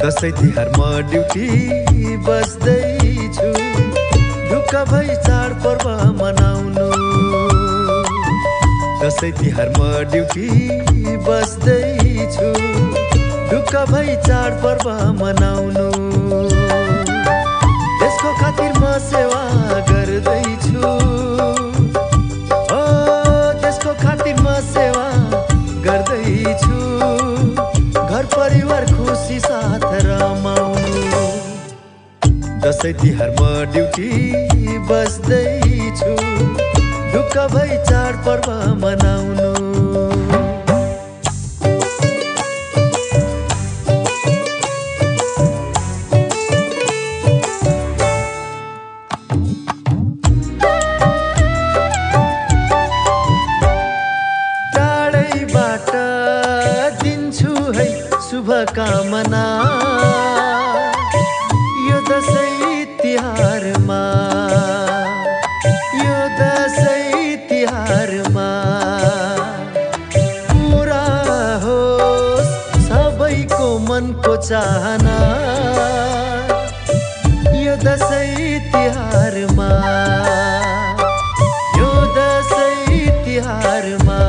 दसैँ तिहार म ड्युटी बस्दैछु। ढुक्क भई चाडपर्व मनाउनु। दसैँ तिहार म ड्युटी बस्दैछु। ढुक्क भई चाडपर्व मनाउनु। दसैँ तिहार म ड्युटी बस्दैछु। ढुक्क भई चाडपर्व मनाउनु। टाढैबाट दिन्छु है शुभकामना। चाहना। यो दसैँ तिहारमा यो दसैँ तिहारमा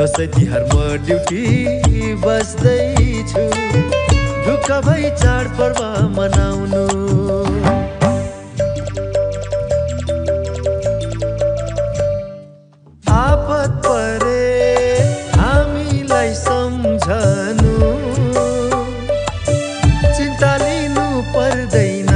दसैँ तिहार म ड्युटी बस्दैछु ढुक्क भई चाडपर्व मनाउनु। आपत परे हामीलाई सम्झनु। चिन्ता लिनु पर्दैन।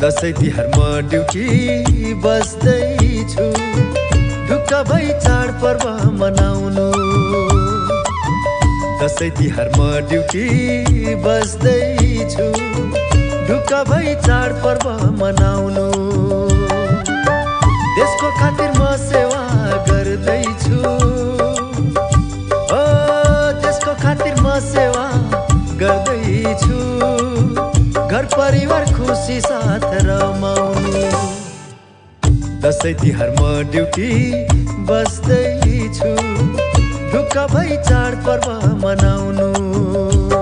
दसैँ तिहार म ड्युटी बस्दैछु। ढुक्क भई चाडपर्व मनाउनु। दसैँ तिहार म ड्युटी बस्दैछु। ढुक्क भई चाडपर्व मनाउनु। दसैँ तिहार म ड्युटी बस्दैछु ढुक्क भई चाडपर्व मनाउनु।